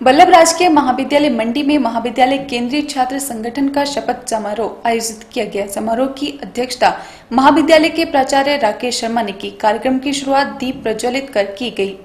बल्लभ राजकीय महाविद्यालय मंडी में महाविद्यालय केंद्रीय छात्र संगठन का शपथ समारोह आयोजित किया गया। समारोह की अध्यक्षता महाविद्यालय के प्राचार्य राकेश शर्मा ने की। कार्यक्रम की शुरुआत दीप प्रज्वलित कर की गई।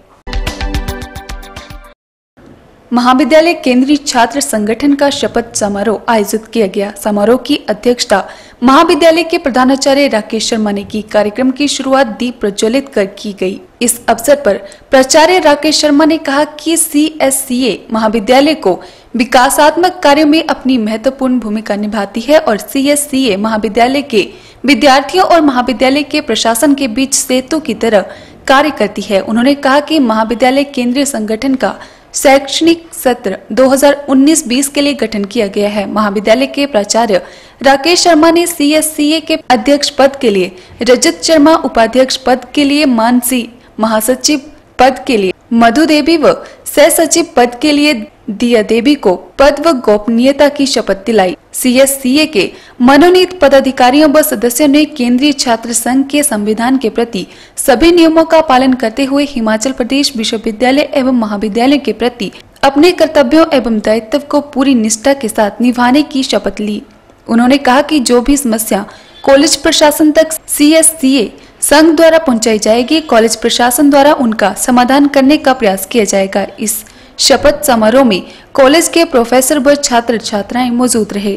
महाविद्यालय केंद्रीय छात्र संगठन का शपथ समारोह आयोजित किया गया। समारोह की अध्यक्षता महाविद्यालय के प्रधानाचार्य राकेश शर्मा ने की। कार्यक्रम की शुरुआत दीप प्रज्वलित कर की गई। इस अवसर पर प्राचार्य राकेश शर्मा ने कहा कि सी एस सी ए महाविद्यालय को विकासात्मक कार्यों में अपनी महत्वपूर्ण भूमिका निभाती है और सी एस सी ए महाविद्यालय के विद्यार्थियों और महाविद्यालय के प्रशासन के बीच सेतु की तरह कार्य करती है। उन्होंने कहा कि महाविद्यालय केंद्रीय संगठन का शैक्षणिक सत्र 2019-20 के लिए गठन किया गया है। महाविद्यालय के प्राचार्य राकेश शर्मा ने सीएससीए के अध्यक्ष पद के लिए, रजत शर्मा उपाध्यक्ष पद के लिए, मानसी महासचिव पद के लिए, मधु देवी व सह सचिव पद के लिए दिया देवी को पद व गोपनीयता की शपथ दिलाई। सीएससीए के मनोनीत पदाधिकारियों व सदस्यों ने केंद्रीय छात्र संघ के संविधान के प्रति सभी नियमों का पालन करते हुए हिमाचल प्रदेश विश्वविद्यालय एवं महाविद्यालय के प्रति अपने कर्तव्यों एवं दायित्व को पूरी निष्ठा के साथ निभाने की शपथ ली। उन्होंने कहा कि जो भी समस्या कॉलेज प्रशासन तक सीएससीए संघ द्वारा पहुंचाई जाएगी, कॉलेज प्रशासन द्वारा उनका समाधान करने का प्रयास किया जाएगा। इस शपथ समारोह में कॉलेज के प्रोफेसर व छात्र छात्राएँ मौजूद रहे।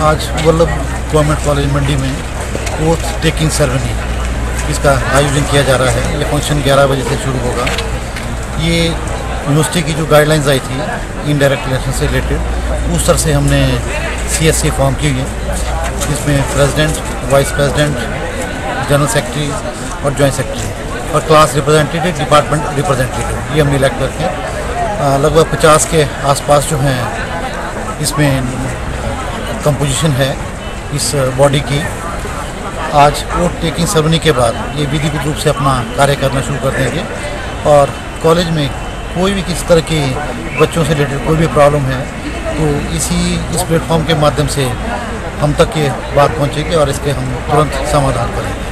आज वल्लभ गवर्नमेंट कॉलेज मंडी में ओथ टेकिंग सेरेमनी इसका आयोजन किया जा रहा है। ये फ़ंक्शन 11 बजे से शुरू होगा। ये यूनिवर्सिटी की जो गाइडलाइंस आई थी इनडायरेक्ट इलेक्शन से रिलेटेड उस तरह से हमने सी एस फॉर्म की है। जिसमें president vice president general secretary और जॉइंट सेक्रेटरी और क्लास रिप्रेजेंटेटिव डिपार्टमेंट रिप्रेजेंटेटिव ये हम इलेक्ट करते हैं लगभग पचास के आसपास जो हैं, इसमें कंपोजिशन है इस बॉडी की। आज वोट टेकिंग सेरेमनी के बाद ये विधिवत रूप से अपना कार्य करना शुरू कर देंगे। और कॉलेज में कोई भी किसी तरह की बच्चों से रिलेटेड कोई भी प्रॉब्लम है तो इसी इस प्लेटफॉर्म के माध्यम से हम तक ये बात पहुंचेगी और इसके हम तुरंत समाधान करेंगे।